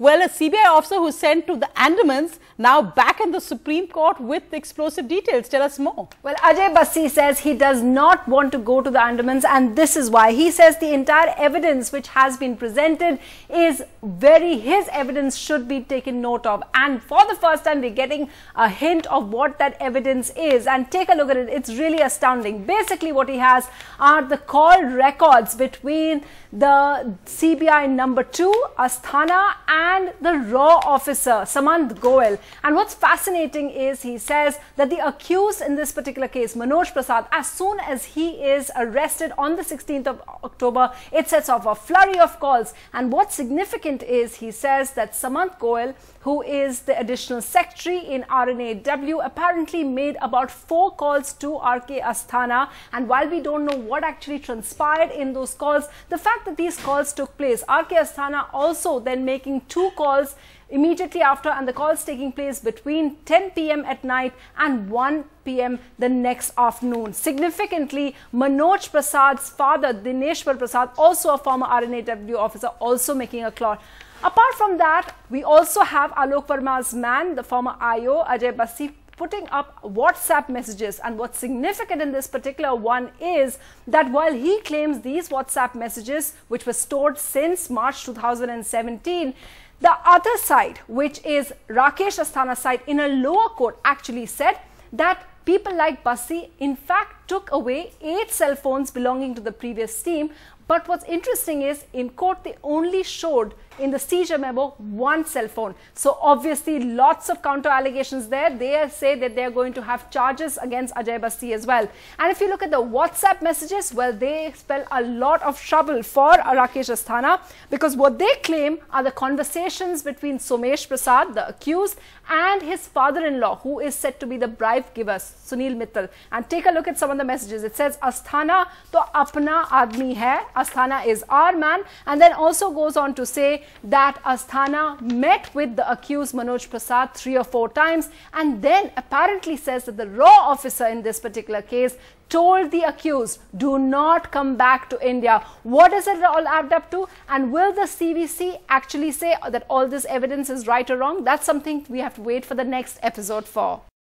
Well, a CBI officer who sent to the Andamans now back in the Supreme Court with explosive details. Tell us more. Well, Ajay Bassi says he does not want to go to the Andamans and this is why. He says the entire evidence which has been presented is very, his evidence should be taken note of. And for the first time, we're getting a hint of what that evidence is. And take a look at it. It's really astounding. Basically, what he has are the call records between the CBI number two, Asthana, and the RAW officer, Samant Goel. And what's fascinating is he says that the accused in this particular case, Manoj Prasad, as soon as he is arrested on the 16th of October, it sets off a flurry of calls. And what's significant is he says that Samant Goel, who is the additional secretary in RNAW, apparently made about four calls to RK Asthana. And while we don't know what actually transpired in those calls, the fact that these calls took place, RK Asthana also then making two calls immediately after and the calls taking place between 10 p.m. at night and 1 p.m. the next afternoon. Significantly, Manoj Prasad's father, Dineshwar Prasad, also a former RNAW officer, also making a call. Apart from that, we also have Alok Verma's man, the former IO, Ajay Bassi, putting up WhatsApp messages. And what's significant in this particular one is that while he claims these WhatsApp messages, which were stored since March 2017, the other side, which is Rakesh Asthana's side in a lower court, actually said that people like Bassi in fact took away eight cell phones belonging to the previous team. But what's interesting is in court, they only showed in the seizure memo one cell phone. So obviously lots of counter allegations there. They say that they're going to have charges against Ajay Bassi as well. And if you look at the WhatsApp messages, well, they spell a lot of trouble for Rakesh Asthana because what they claim are the conversations between Somesh Prasad, the accused, and his father-in-law, who is said to be the bribe giver, Sunil Mittal. And take a look at some of the messages. It says, Asthana to apna admi hai. Asthana is our man. And then also goes on to say that Asthana met with the accused Manoj Prasad three or four times and then apparently says that the RAW officer in this particular case told the accused, do not come back to India. What does it all add up to? And will the CVC actually say that all this evidence is right or wrong? That's something we have to wait for the next episode for.